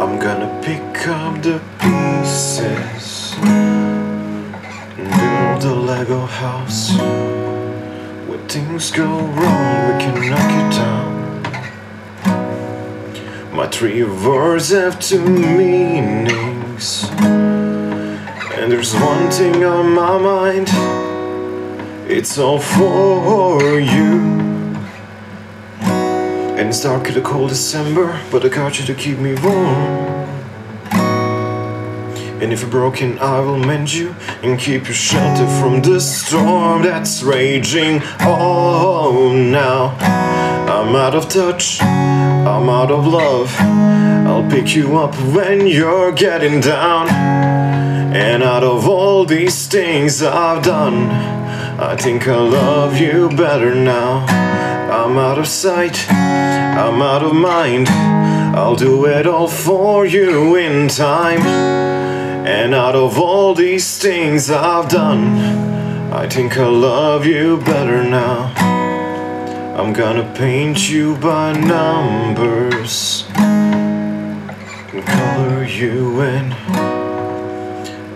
I'm gonna pick up the pieces build a Lego house. When things go wrong, we can knock it down. My three words have two meanings, and there's one thing on my mind. It's all for you. And it's dark in the cold December, but I got you to keep me warm. And if you're broken, I will mend you and keep you sheltered from the storm that's raging. Oh, now I'm out of touch, I'm out of love. I'll pick you up when you're getting down. And out of all these things I've done, I think I love you better now. I'm out of sight, I'm out of mind. I'll do it all for you in time. And out of all these things I've done, I think I love you better now. I'm gonna paint you by numbers and color you in.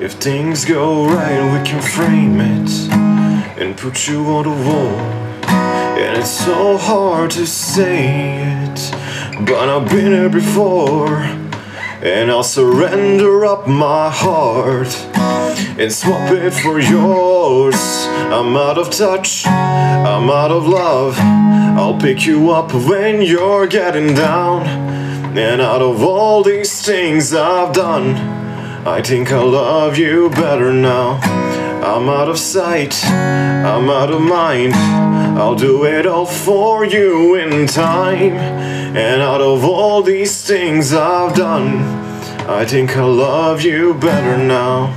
If things go right, we can frame it and put you on the wall. And it's so hard to say it, but I've been here before. And I'll surrender up my heart and swap it for yours. I'm out of touch, I'm out of love. I'll pick you up when you're getting down. And out of all these things I've done, I think I love you better now. I'm out of sight, I'm out of mind. I'll do it all for you in time. And out of all these things I've done, I think I love you better now.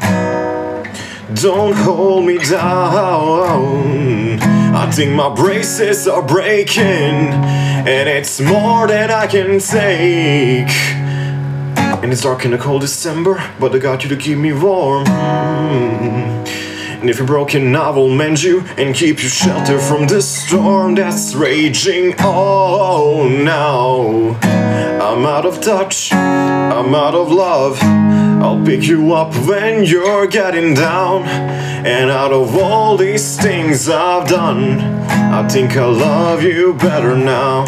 Don't hold me down. I think my braces are breaking, and it's more than I can take. And it's dark in the cold December, but I got you to keep me warm. And if you're broken, will mend you and keep you sheltered from the storm that's raging. Oh, now I'm out of touch, I'm out of love. I'll pick you up when you're getting down. And out of all these things I've done, I think I love you better now.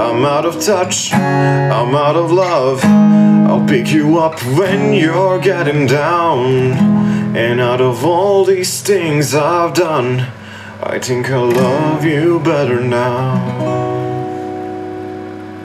I'm out of touch, I'm out of love. I'll pick you up when you're getting down. And out of all these things I've done, I think I love you better now.